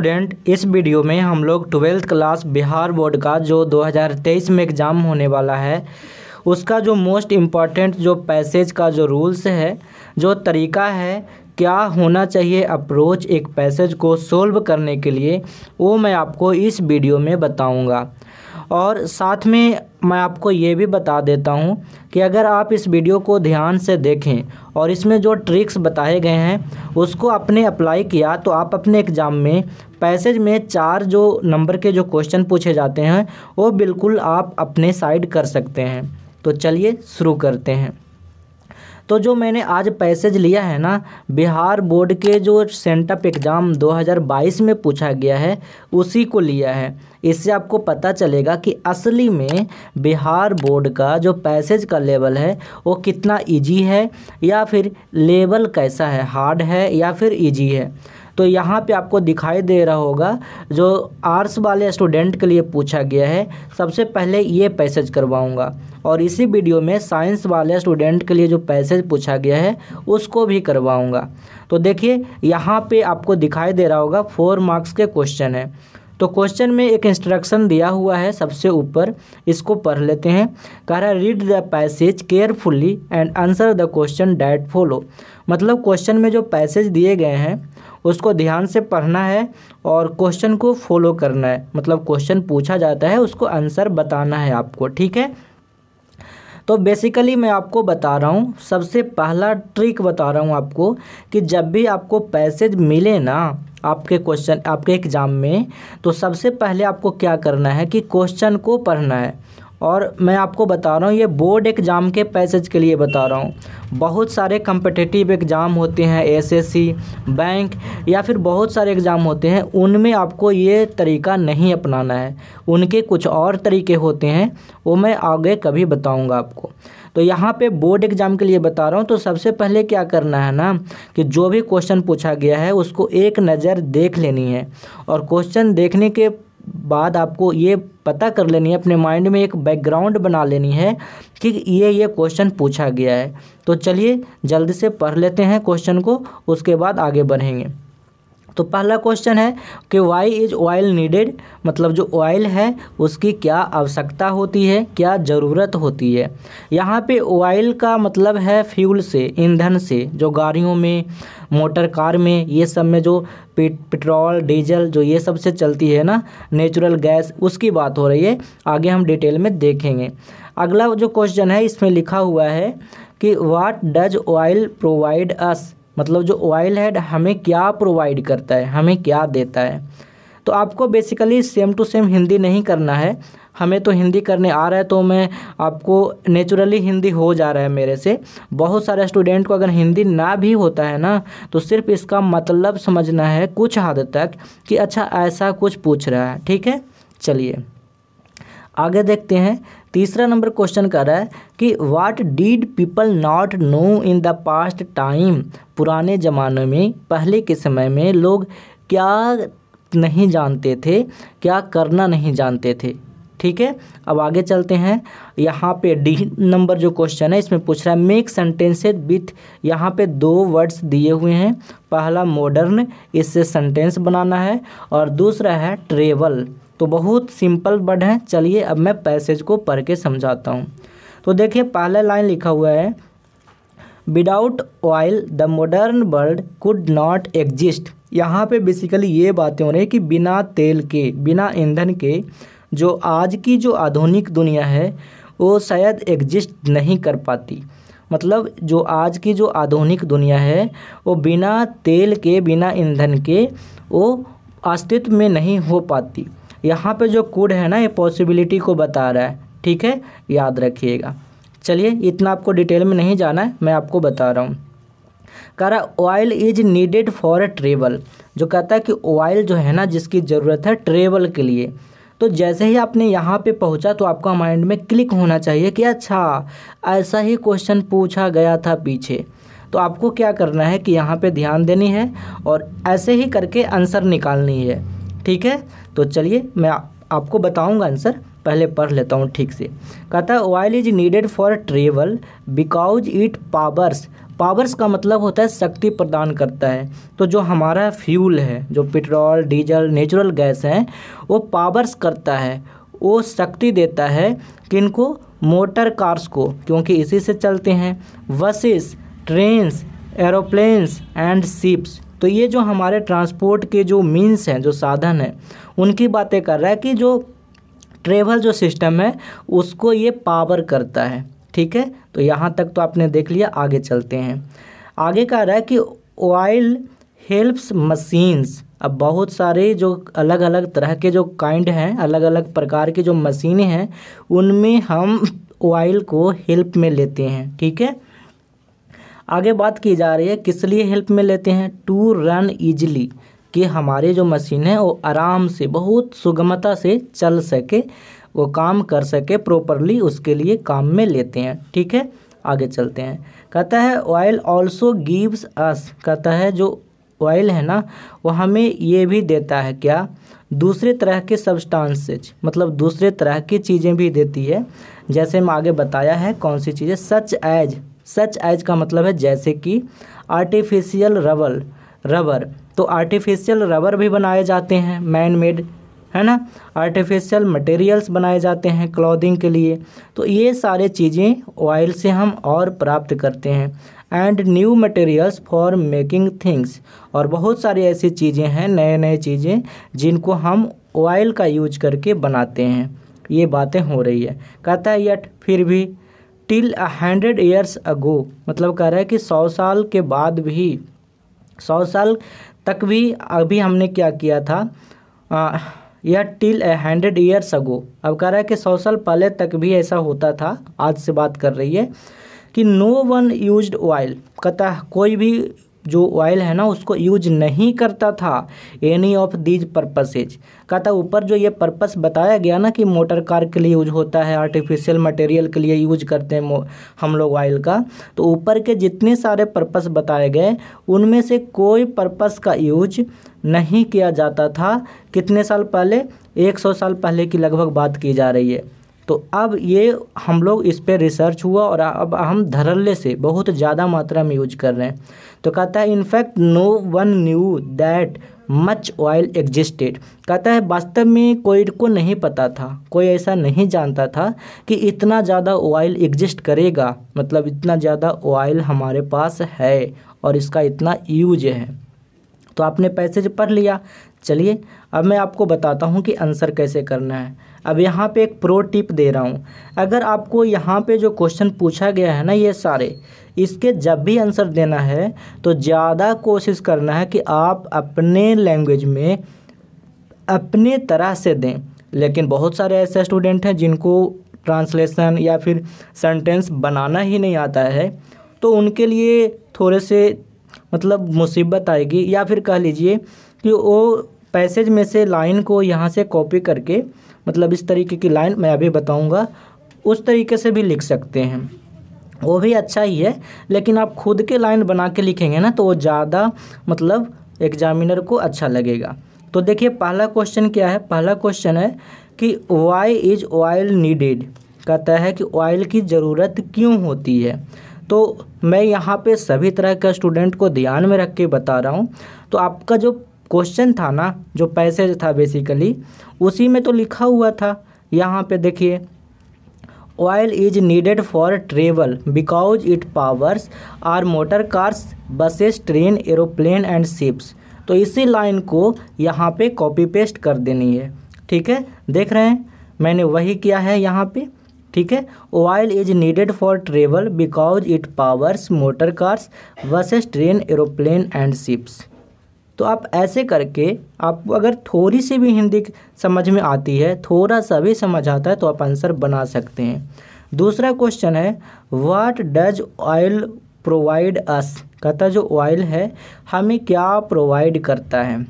Student, इस video में हम लोग ट्वेल्थ क्लास बिहार बोर्ड का जो 2023 में एग्ज़ाम होने वाला है, उसका जो मोस्ट इंपॉर्टेंट जो पैसेज का जो रूल्स है, जो तरीका है, क्या होना चाहिए अप्रोच एक पैसेज को सोल्व करने के लिए, वो मैं आपको इस वीडियो में बताऊँगा। और साथ में मैं आपको ये भी बता देता हूँ कि अगर आप इस वीडियो को ध्यान से देखें और इसमें जो ट्रिक्स बताए गए हैं, उसको आपने अप्लाई किया तो आप अपने एग्ज़ाम में पैसेज में चार जो नंबर के जो क्वेश्चन पूछे जाते हैं, वो बिल्कुल आप अपने साइड कर सकते हैं। तो चलिए शुरू करते हैं। तो जो मैंने आज पैसेज लिया है ना, बिहार बोर्ड के जो सेंटअप एग्ज़ाम 2022 में पूछा गया है, उसी को लिया है। इससे आपको पता चलेगा कि असली में बिहार बोर्ड का जो पैसेज का लेवल है, वो कितना इजी है या फिर लेवल कैसा है हार्ड है या फिर इजी है। तो यहाँ पे आपको दिखाई दे रहा होगा जो आर्ट्स वाले स्टूडेंट के लिए पूछा गया है, सबसे पहले ये पैसेज करवाऊँगा। और इसी वीडियो में साइंस वाले स्टूडेंट के लिए जो पैसेज पूछा गया है, उसको भी करवाऊँगा। तो देखिए, यहाँ पे आपको दिखाई दे रहा होगा, फोर मार्क्स के क्वेश्चन है। तो क्वेश्चन में एक इंस्ट्रक्शन दिया हुआ है सबसे ऊपर, इसको पढ़ लेते हैं। कह रहा है read the passage carefully and answer the question that follow मतलब क्वेश्चन में जो पैसेज दिए गए हैं, उसको ध्यान से पढ़ना है और क्वेश्चन को फॉलो करना है। मतलब क्वेश्चन पूछा जाता है, उसको आंसर बताना है आपको, ठीक है? तो बेसिकली मैं आपको बता रहा हूँ, सबसे पहला ट्रिक बता रहा हूँ आपको कि जब भी आपको पैसेज मिले ना आपके क्वेश्चन आपके एग्ज़ाम में तो सबसे पहले आपको क्या करना है कि क्वेश्चन को पढ़ना है। और मैं आपको बता रहा हूँ, ये बोर्ड एग्ज़ाम के पैसेज के लिए बता रहा हूँ। बहुत सारे कम्पटिटिव एग्ज़ाम होते हैं एसएससी बैंक या फिर बहुत सारे एग्ज़ाम होते हैं, उनमें आपको ये तरीका नहीं अपनाना है। उनके कुछ और तरीके होते हैं, वो मैं आगे कभी बताऊँगा आपको। तो यहाँ पे बोर्ड एग्ज़ाम के लिए बता रहा हूँ तो सबसे पहले क्या करना है ना, कि जो भी क्वेश्चन पूछा गया है, उसको एक नज़र देख लेनी है। और क्वेश्चन देखने के बाद आपको ये पता कर लेनी है, अपने माइंड में एक बैकग्राउंड बना लेनी है, कि ये ये क्वेश्चन पूछा गया है। तो चलिए, जल्दी से पढ़ लेते हैं क्वेश्चन को, उसके बाद आगे बढ़ेंगे। तो पहला क्वेश्चन है कि वाई इज़ ऑयल नीडेड मतलब जो ऑयल है, उसकी क्या आवश्यकता होती है, क्या ज़रूरत होती है? यहाँ पे ऑयल का मतलब है फ्यूल से, ईंधन से, जो गाड़ियों में मोटर कार में, ये सब में जो पेट्रोल डीजल जो ये सबसे चलती है ना नेचुरल गैस उसकी बात हो रही है। आगे हम डिटेल में देखेंगे। अगला जो क्वेश्चन है, इसमें लिखा हुआ है कि what does oil provide us मतलब जो ऑयल है हमें क्या प्रोवाइड करता है, हमें क्या देता है। तो आपको basically same to same Hindi नहीं करना है। हमें तो हिंदी करने आ रहा है तो मैं आपको नेचुरली हिंदी हो जा रहा है मेरे से। बहुत सारे स्टूडेंट को अगर हिंदी ना भी होता है ना तो सिर्फ़ इसका मतलब समझना है कुछ हद तक कि अच्छा ऐसा कुछ पूछ रहा है, ठीक है? चलिए। आगे देखते हैं। तीसरा नंबर क्वेश्चन कर रहा है कि what did people not know in the past time पुराने ज़माने में, पहले के समय में लोग क्या नहीं जानते थे, क्या करना नहीं जानते थे। ठीक है? अब आगे चलते हैं। यहाँ पे डी नंबर जो क्वेश्चन है, इसमें पूछ रहा है मेक सेंटेंसेज विथ यहाँ पे दो वर्ड्स दिए हुए हैं। पहला मॉडर्न इससे सेंटेंस बनाना है। और दूसरा है ट्रेवल तो बहुत सिंपल वर्ड है। चलिए अब मैं पैसेज को पढ़ के समझाता हूँ। तो देखिए, पहला लाइन लिखा हुआ है without oil the modern world could not exist यहाँ पे बेसिकली ये बातें हो रही है कि बिना तेल के, बिना ईंधन के जो आज की जो आधुनिक दुनिया है, वो शायद एग्जिस्ट नहीं कर पाती। मतलब जो आज की जो आधुनिक दुनिया है, वो बिना तेल के, बिना ईंधन के, वो अस्तित्व में नहीं हो पाती। यहाँ पे जो कोड है ना, ये पॉसिबिलिटी को बता रहा है। ठीक है? याद रखिएगा। चलिए, इतना आपको डिटेल में नहीं जाना है, मैं आपको बता रहा हूँ। कह रहा oil is needed for travel जो कहता है कि ऑयल जो है ना, जिसकी ज़रूरत है ट्रेवल के लिए। तो जैसे ही आपने यहाँ पे पहुँचा तो आपका माइंड में क्लिक होना चाहिए कि अच्छा ऐसा ही क्वेश्चन पूछा गया था पीछे। तो आपको क्या करना है कि यहाँ पे ध्यान देनी है और ऐसे ही करके आंसर निकालनी है। ठीक है? तो चलिए मैं आपको बताऊँगा आंसर, पहले पढ़ लेता हूँ ठीक से। कहता है oil is needed for travel because it powers powers का मतलब होता है शक्ति प्रदान करता है। तो जो हमारा फ्यूल है, जो पेट्रोल डीजल नेचुरल गैस है, वो पावर्स करता है, वो शक्ति देता है किनको? मोटर कार्स को, क्योंकि इसी से चलते हैं। Buses trains aeroplanes and ships तो ये जो हमारे ट्रांसपोर्ट के जो मीन्स हैं, जो साधन हैं, उनकी बातें कर रहा है कि जो ट्रेवल जो सिस्टम है, उसको ये पावर करता है। ठीक है? तो यहाँ तक तो आपने देख लिया, आगे चलते हैं। आगे कह रहा है कि ऑयल हेल्प्स मशीन्स अब बहुत सारे जो अलग अलग तरह के जो काइंड हैं अलग अलग प्रकार की जो मशीनें हैं, उनमें हम ऑयल को हेल्प में लेते हैं। ठीक है? आगे बात की जा रही है, किस लिए हेल्प में लेते हैं? टू रन ईजिली कि हमारे जो मशीन है, वो आराम से, बहुत सुगमता से चल सके, वो काम कर सके प्रॉपरली उसके लिए काम में लेते हैं। ठीक है? आगे चलते हैं। कहता है ऑयल ऑल्सो गिव्स अस कहता है, जो ऑयल है ना, वो हमें ये भी देता है, क्या? दूसरे तरह के सब्सटांसेज मतलब दूसरे तरह की चीज़ें भी देती है। जैसे मैं आगे बताया है, कौन सी चीज़ें? सच एज सच एज का मतलब है जैसे कि आर्टिफिशियल रबर रबर तो आर्टिफिशियल रबर भी बनाए जाते हैं मैन मेड है ना? आर्टिफिशियल मटेरियल्स बनाए जाते हैं क्लॉथिंग के लिए. तो ये सारे चीज़ें ऑयल से हम और प्राप्त करते हैं. And new materials for making things और बहुत सारी ऐसी चीज़ें हैं नए नए चीज़ें, जिनको हम ऑयल का यूज़ करके बनाते हैं. ये बातें हो रही है। कहता है, यट, फिर भी till a hundred years ago मतलब कह रहा है कि सौ साल के बाद भी, सौ साल तक भी अभी हमने क्या किया था? यह till a hundred years ago अब कह रहा है कि सौ साल पहले तक भी ऐसा होता था, आज से बात कर रही है, कि नो वन यूज़ ऑयल कहता कोई भी जो ऑयल है ना, उसको यूज़ नहीं करता था एनी ऑफ़ दीज पर्पसेज कहता ऊपर जो ये पर्पस बताया गया ना कि मोटर कार के लिए यूज़ होता है आर्टिफिशियल मटेरियल के लिए यूज़ करते हैं हम लोग ऑयल का। तो ऊपर के जितने सारे पर्पस बताए गए, उनमें से कोई पर्पस का यूज़ नहीं किया जाता था। कितने साल पहले? एक सौ साल पहले की लगभग बात की जा रही है। तो अब ये हम लोग इस पर रिसर्च हुआ और अब हम धरल्ले से बहुत ज़्यादा मात्रा में यूज़ कर रहे हैं। तो कहता है in fact no one knew that much oil existed कहता है, वास्तव में कोई को नहीं पता था, कोई ऐसा नहीं जानता था कि इतना ज़्यादा ऑयल एग्जिस्ट करेगा। मतलब इतना ज़्यादा ऑयल हमारे पास है और इसका इतना यूज़ है। तो आपने पैसेज पढ़ लिया। चलिए, अब मैं आपको बताता हूँ कि आंसर कैसे करना है। अब यहाँ पे एक प्रो टिप दे रहा हूँ। अगर आपको यहाँ पे जो क्वेश्चन पूछा गया है ना ये सारे, इसके जब भी आंसर देना है तो ज़्यादा कोशिश करना है कि आप अपने लैंग्वेज में अपने तरह से दें। लेकिन बहुत सारे ऐसे स्टूडेंट हैं जिनको ट्रांसलेशन या फिर सेंटेंस बनाना ही नहीं आता है तो उनके लिए थोड़े से मतलब मुसीबत आएगी। या फिर कह लीजिए कि वो पैसेज में से लाइन को यहाँ से कॉपी करके मतलब इस तरीके की लाइन मैं अभी बताऊँगा, उस तरीके से भी लिख सकते हैं। वो भी अच्छा ही है, लेकिन आप खुद के लाइन बना के लिखेंगे ना तो वो ज़्यादा मतलब एग्जामिनर को अच्छा लगेगा। तो देखिए, पहला क्वेश्चन क्या है? पहला क्वेश्चन है कि वाई इज़ ऑयल नीडेड कहता है कि ऑयल की ज़रूरत क्यों होती है? तो मैं यहाँ पे सभी तरह का स्टूडेंट को ध्यान में रख के बता रहा हूँ। तो आपका जो क्वेश्चन था ना, जो पैसेज था बेसिकली उसी में तो लिखा हुआ था। यहाँ पे देखिए oil is needed for travel because it powers our motor cars buses train aeroplane and ships तो इसी लाइन को यहाँ पे कॉपी पेस्ट कर देनी है। ठीक है? देख रहे हैं? मैंने वही किया है यहाँ पे। ठीक है? Oil is needed for travel because it powers motor cars buses train aeroplane and ships तो आप ऐसे करके आप अगर थोड़ी सी भी हिंदी समझ में आती है, थोड़ा सा भी समझ आता है तो आप आंसर बना सकते हैं। दूसरा क्वेश्चन है what does oil provide us कहता जो ऑयल है, हमें क्या प्रोवाइड करता है?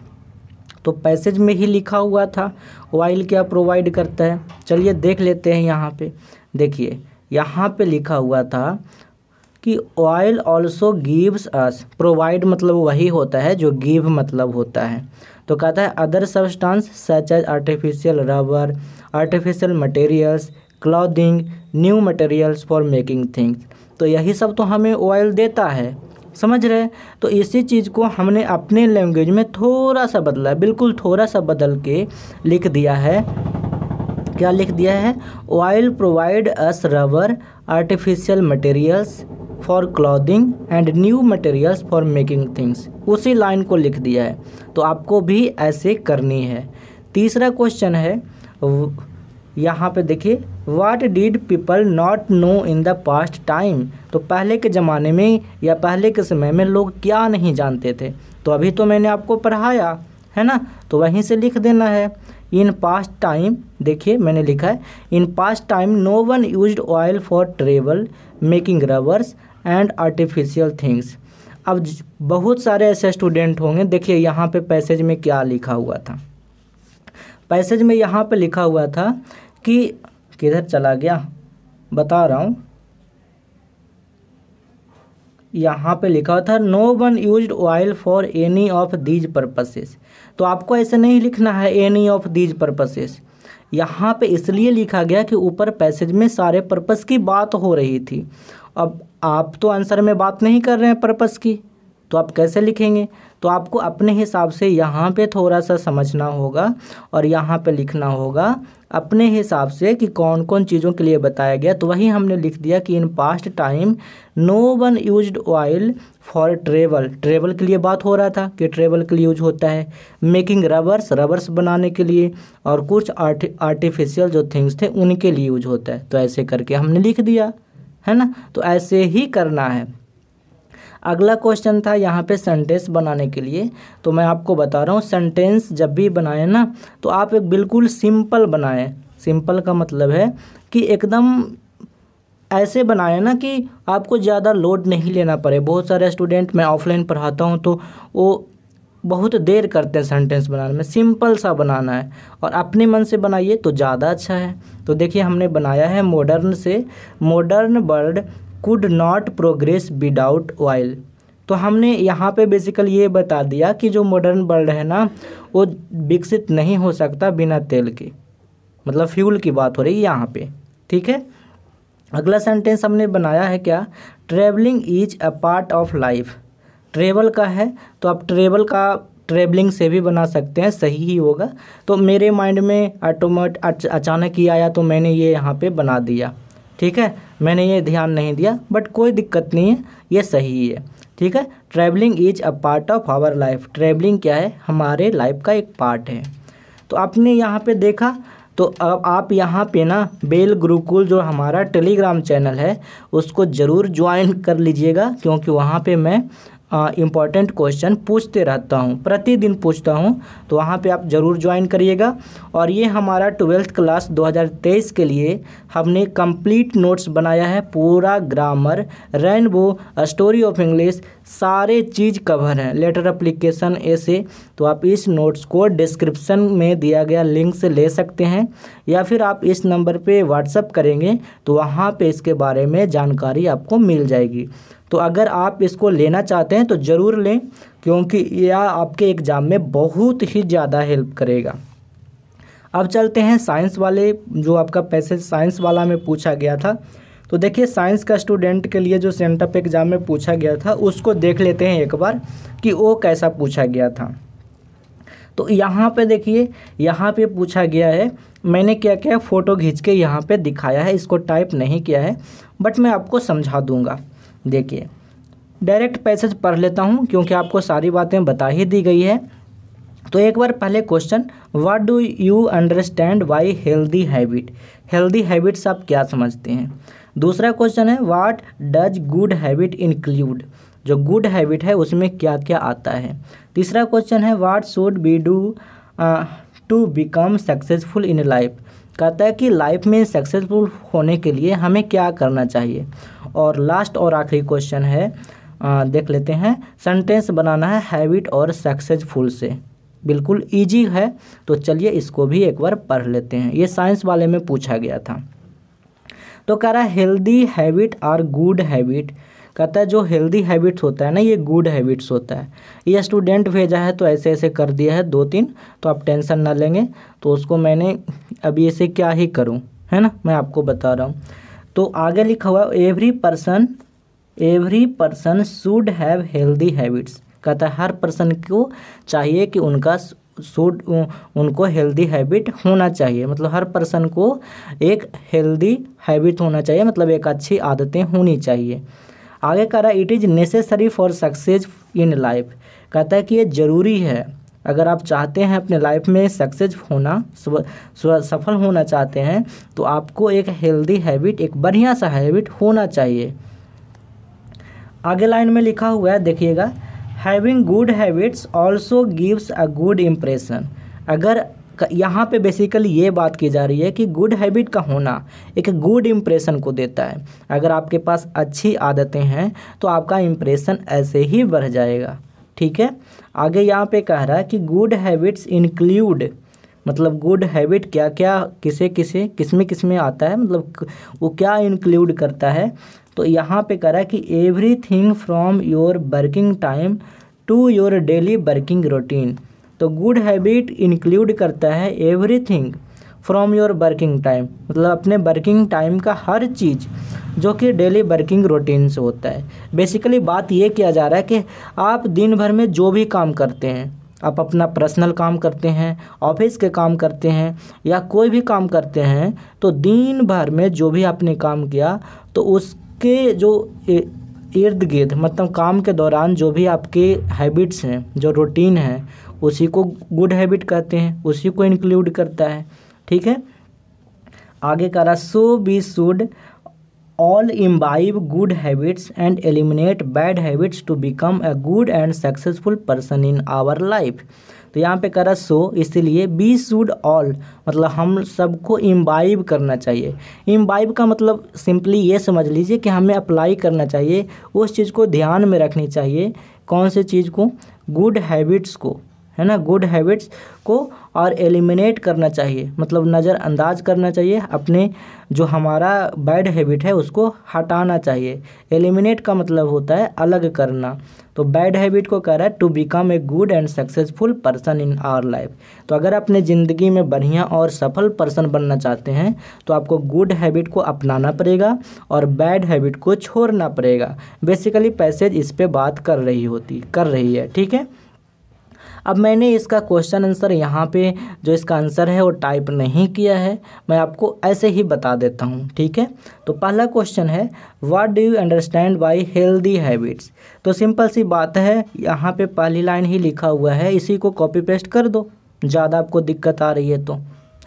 तो पैसेज में ही लिखा हुआ था ऑयल क्या प्रोवाइड करता है? चलिए देख लेते हैं यहाँ पे। देखिए, यहाँ पे लिखा हुआ था कि oil also gives us provide मतलब वही होता है जो गिव मतलब होता है। तो कहता है other substance such as artificial rubber artificial materials clothing new materials for making things तो यही सब तो हमें ऑयल देता है। समझ रहे? तो इसी चीज़ को हमने अपने लैंग्वेज में थोड़ा सा बदला, बिल्कुल थोड़ा सा बदल के लिख दिया है। क्या लिख दिया है? Oil provide us rubber artificial materials for clothing and new materials for making things उसी लाइन को लिख दिया है। तो आपको भी ऐसे करनी है। तीसरा क्वेश्चन है यहाँ पे देखिए what did people not know in the past time तो पहले के ज़माने में या पहले के समय में लोग क्या नहीं जानते थे? तो अभी तो मैंने आपको पढ़ाया, है ना? तो वहीं से लिख देना है। इन पास्ट टाइम देखिए, मैंने लिखा है। In past time no one use oil for travel making rubbers and artificial things अब बहुत सारे ऐसे स्टूडेंट होंगे, देखिए यहाँ पे पैसेज में क्या लिखा हुआ था। पैसेज में यहाँ पे लिखा हुआ था कि, किधर चला गया? बता रहा हूँ। यहाँ पे लिखा हुआ था no one use oil for any of these purposes तो आपको ऐसे नहीं लिखना है एनी ऑफ़ दीज पर्पसेस यहाँ पे इसलिए लिखा गया कि ऊपर पैसेज में सारे पर्पस की बात हो रही थी। अब आप तो आंसर में बात नहीं कर रहे हैं पर्पस की तो आप कैसे लिखेंगे? तो आपको अपने हिसाब से यहाँ पे थोड़ा सा समझना होगा और यहाँ पे लिखना होगा अपने हिसाब से कि कौन कौन चीज़ों के लिए बताया गया। तो वही हमने लिख दिया कि in past time no one use oil for travel travel के लिए बात हो रहा था कि ट्रेवल के लिए यूज़ होता है। मेकिंग रबर्स रबर्स बनाने के लिए और कुछ आर्टि आर्टिफिशियल जो थिंग्स थे, उनके लिए यूज़ होता है। तो ऐसे करके हमने लिख दिया। है ना? तो ऐसे ही करना है। अगला क्वेश्चन था यहाँ पे सेंटेंस बनाने के लिए। तो मैं आपको बता रहा हूँ सेंटेंस जब भी बनाए ना तो आप एक बिल्कुल सिंपल बनाएँ। सिंपल का मतलब है कि एकदम ऐसे बनाए ना कि आपको ज़्यादा लोड नहीं लेना पड़े। बहुत सारे स्टूडेंट मैं ऑफलाइन पढ़ाता हूँ तो वो बहुत देर करते हैं सेंटेंस बनाने में। सिंपल सा बनाना है। और अपने मन से बनाइए तो ज़्यादा अच्छा है। तो देखिए, हमने बनाया है मॉडर्न से। Modern world could not progress without oil तो हमने यहाँ पे बेसिकली ये बता दिया कि जो मॉडर्न वर्ल्ड है ना, वो विकसित नहीं हो सकता बिना तेल के। मतलब फ्यूल की बात हो रही है यहाँ पे। ठीक है? अगला सेंटेंस हमने बनाया है क्या? Travelling is a part of life travel का है तो आप ट्रेवल का ट्रेवलिंग से भी बना सकते हैं, सही ही होगा। तो मेरे माइंड में ऑटोमेट अचानक ही आया तो मैंने ये यहाँ पे बना दिया। ठीक है? मैंने ये ध्यान नहीं दिया, बट कोई दिक्कत नहीं है, ये सही है। ठीक है? Travelling is a part of our life. Travelling क्या है? हमारे लाइफ का एक पार्ट है। तो आपने यहाँ पे देखा तो अब आप यहाँ पे ना बेल गुरुकुल जो हमारा टेलीग्राम चैनल है, उसको ज़रूर ज्वाइन कर लीजिएगा, क्योंकि वहाँ पे मैं इंपॉर्टेंट क्वेश्चन पूछते रहता हूँ, प्रतिदिन पूछता हूँ तो वहाँ पे आप ज़रूर ज्वाइन करिएगा। और ये हमारा ट्वेल्थ क्लास 2023 के लिए हमने कंप्लीट नोट्स बनाया है, पूरा grammar rainbow story of English सारे चीज़ कवर हैं लेटर अप्लीकेशन ऐसे तो आप इस नोट्स को डिस्क्रिप्शन में दिया गया लिंक से ले सकते हैं, या फिर आप इस नंबर पे व्हाट्सअप करेंगे तो वहाँ पे इसके बारे में जानकारी आपको मिल जाएगी। तो अगर आप इसको लेना चाहते हैं तो ज़रूर लें, क्योंकि यह आपके एग्ज़ाम में बहुत ही ज़्यादा हेल्प करेगा। अब चलते हैं साइंस वाले, जो आपका पैसेज साइंस वाला में पूछा गया था। तो देखिए, साइंस का स्टूडेंट के लिए जो सेंटअप एग्ज़ाम में पूछा गया था, उसको देख लेते हैं एक बार कि वो कैसा पूछा गया था। तो यहाँ पे देखिए, यहाँ पे पूछा गया है, मैंने क्या क्या फ़ोटो खींच के यहाँ पे दिखाया है, इसको टाइप नहीं किया है, बट मैं आपको समझा दूँगा। देखिए डायरेक्ट पैसेज पढ़ लेता हूँ, क्योंकि आपको सारी बातें बता ही दी गई है। तो एक बार पहले question what do you understand why healthy habit healthy habits आप क्या समझते हैं? दूसरा क्वेश्चन है what does good habit include जो गुड हैबिट है, उसमें क्या क्या आता है? तीसरा क्वेश्चन है what should be do to become successful in life कहता है कि लाइफ में सक्सेसफुल होने के लिए हमें क्या करना चाहिए? और लास्ट और आखिरी क्वेश्चन है आ, देख लेते हैं। सेंटेंस बनाना है हैबिट और सक्सेसफुल से। बिल्कुल इजी है। तो चलिए इसको भी एक बार पढ़ लेते हैं। ये साइंस वाले में पूछा गया था। तो कह रहा है हेल्दी हैबिट और गुड हैबिट कहता है, जो हेल्दी हैबिट्स होता है ना, ये गुड हैबिट्स होता है। ये स्टूडेंट भेजा है तो ऐसे ऐसे कर दिया है, दो तीन तो आप टेंशन ना लेंगे। तो उसको मैंने अभी ऐसे क्या ही करूँ, है ना, मैं आपको बता रहा हूँ। तो आगे लिखा हुआ every person every person should have healthy habits कहता है, हर पर्सन को चाहिए कि उनका शुड उनको हेल्दी हैबिट होना चाहिए। मतलब हर पर्सन को एक हेल्दी हैबिट होना चाहिए मतलब एक अच्छी आदतें होनी चाहिए। आगे कह रहा है it is necessary for success in life कहता है कि ये ज़रूरी है। अगर आप चाहते हैं अपने लाइफ में सक्सेस होना सफल होना चाहते हैं तो आपको एक हेल्दी हैबिट एक बढ़िया सा हैबिट होना चाहिए। आगे लाइन में लिखा हुआ है, देखिएगा having good habits also gives a good impression अगर यहाँ पे बेसिकली ये बात की जा रही है कि गुड हैबिट का होना एक गुड इम्प्रेशन को देता है। अगर आपके पास अच्छी आदतें हैं तो आपका इम्प्रेशन ऐसे ही बढ़ जाएगा। ठीक है? आगे यहाँ पे कह रहा है कि गुड हैबिट्स इंक्लूड मतलब गुड हैबिट क्या क्या किसे किसे किसमें किसमें आता है मतलब वो क्या इंक्लूड करता है? तो यहाँ पे कह रहा है कि everything from your working time to your daily working routine तो गुड हैबिट इंक्लूड करता है everything from your working time मतलब अपने वर्किंग टाइम का हर चीज़ जो कि डेली वर्किंग रूटीन से होता है। बेसिकली बात ये किया जा रहा है कि आप दिन भर में जो भी काम करते हैं, आप अपना पर्सनल काम करते हैं ऑफ़िस के काम करते हैं या कोई भी काम करते हैं तो दिन भर में जो भी आपने काम किया तो उसके जो इर्द गिर्द मतलब काम के दौरान जो भी आपके हैबिट्स हैं, जो रूटीन है उसी को गुड हैबिट कहते हैं, उसी को इंक्लूड करता है, ठीक है? आगे कह रहा so we should all imbibe good habits and eliminate bad habits to become a good and successful person in our life तो यहाँ पे कह रहा सो इसीलिए बी शुड ऑल मतलब हम सबको इम्बाइब करना चाहिए। इम्बाइब का मतलब सिंपली ये समझ लीजिए कि हमें अप्लाई करना चाहिए, उस चीज़ को ध्यान में रखनी चाहिए। कौन से चीज़ को? गुड हैबिट्स को। है ना गुड हैबिट्स को और एलिमिनेट करना चाहिए। मतलब नज़रअंदाज करना चाहिए, अपने जो हमारा बैड हैबिट है उसको हटाना चाहिए। एलिमिनेट का मतलब होता है अलग करना। तो बैड हैबिट को कह रहा है to become a good and successful person in our life तो अगर अपने ज़िंदगी में बढ़िया और सफल पर्सन बनना चाहते हैं तो आपको गुड हैबिट को अपनाना पड़ेगा और बैड हैबिट को छोड़ना पड़ेगा। बेसिकली पैसेज इस पर बात कर रही होती, कर रही है, ठीक है? अब मैंने इसका क्वेश्चन आंसर यहाँ पे, जो इसका आंसर है, वो टाइप नहीं किया है। मैं आपको ऐसे ही बता देता हूँ, ठीक है? तो पहला क्वेश्चन है what do you understand by healthy habits तो सिंपल सी बात है, यहाँ पे पहली लाइन ही लिखा हुआ है, इसी को कॉपी पेस्ट कर दो, ज़्यादा आपको दिक्कत आ रही है तो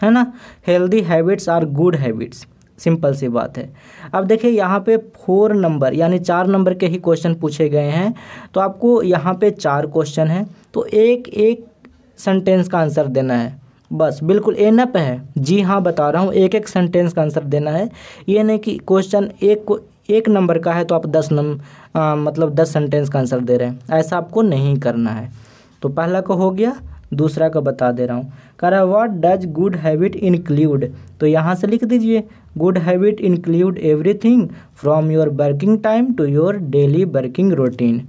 है ना? Healthy habits are good habits simple सी बात है। अब देखिए, यहाँ पे फोर नंबर, यानी चार नंबर के ही क्वेश्चन पूछे गए हैं। तो आपको यहाँ पे चार क्वेश्चन हैं। तो एक एक सेंटेंस का आंसर देना है। बस, बिल्कुल एनप है। जी हाँ बता रहा हूँ, एक एक सेंटेंस का आंसर देना है। ये नहीं कि क्वेश्चन एक को, एक नंबर का है तो आप दस नंबर मतलब दस सेंटेंस का आंसर दे रहे हैं। ऐसा आपको नहीं करना है। तो पहला को हो गया दूसरा का बता दे रहा हूँ। कह रहा है what does good habit include तो यहाँ से लिख दीजिए। Good habit include everything from your working time to your daily working routine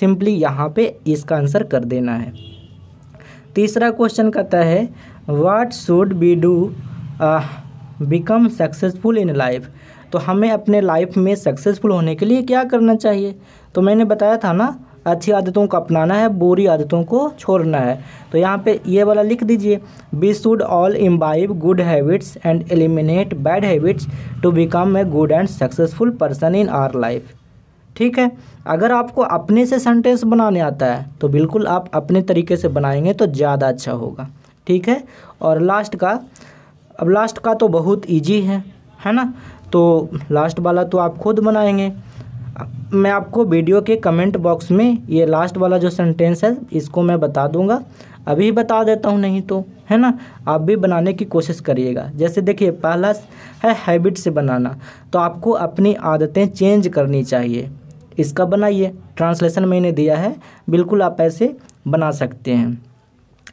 simply यहाँ पे इसका आंसर कर देना है। तीसरा क्वेश्चन कहता है what should we do become successful in life तो हमें अपने लाइफ में सक्सेसफुल होने के लिए क्या करना चाहिए? तो मैंने बताया था ना अच्छी आदतों को अपनाना है, बुरी आदतों को छोड़ना है। तो यहाँ पे ये वाला लिख दीजिए। We should all imbibe good habits and eliminate bad habits to become a good and successful person in our life ठीक है? अगर आपको अपने से सेंटेंस बनाने आता है तो बिल्कुल आप अपने तरीके से बनाएँगे तो ज़्यादा अच्छा होगा। ठीक है? और लास्ट का, अब लास्ट का तो बहुत ईजी है है ना? तो लास्ट वाला तो आप खुद बनाएँगे। मैं आपको वीडियो के कमेंट बॉक्स में ये लास्ट वाला जो सेंटेंस है, इसको मैं बता दूँगा। अभी बता देता हूँ, नहीं तो है ना? आप भी बनाने की कोशिश करिएगा। जैसे देखिए, पहला है हैबिट से बनाना। तो आपको अपनी आदतें चेंज करनी चाहिए। इसका बनाइए। ट्रांसलेशन मैंने दिया है। बिल्कुल आप ऐसे बना सकते हैं।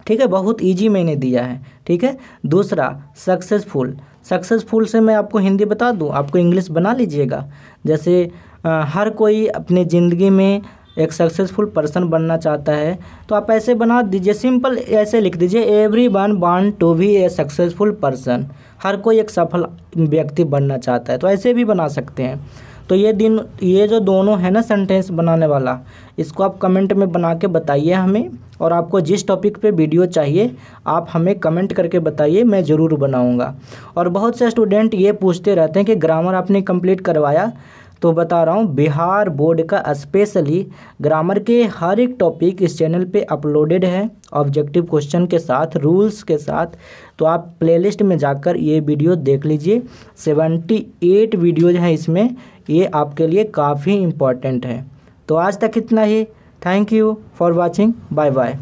ठीक है? बहुत इजी मैंने दिया है। ठीक है? दूसरा सक्सेसफुल सक्सेसफुल से मैं आपको हिंदी बता दूँ? आपको इंग्लिश बना लीजिएगा। जैसे हर कोई अपने ज़िंदगी में एक सक्सेसफुल पर्सन बनना चाहता है तो आप ऐसे बना दीजिए सिंपल ऐसे लिख दीजिए everyone want to be a successful person हर कोई एक सफल व्यक्ति बनना चाहता है तो ऐसे भी बना सकते हैं। तो ये दिन, ये जो दोनों है ना सेंटेंस बनाने वाला, इसको आप कमेंट में बना के बताइए हमें, और आपको जिस टॉपिक पे वीडियो चाहिए, आप हमें कमेंट करके बताइए, मैं ज़रूर बनाऊँगा। और बहुत से स्टूडेंट ये पूछते रहते हैं कि ग्रामर आपने कंप्लीट करवाया तो बता रहा हूँ, बिहार बोर्ड का स्पेशली ग्रामर के हर एक टॉपिक इस चैनल पे अपलोडेड है, ऑब्जेक्टिव क्वेश्चन के साथ, रूल्स के साथ तो आप प्लेलिस्ट में जाकर ये वीडियो देख लीजिए। सेवेंटी एट वीडियोज़ हैं इसमें, ये आपके लिए काफ़ी इंपॉर्टेंट है। तो आज तक इतना ही। Thank you for watching bye bye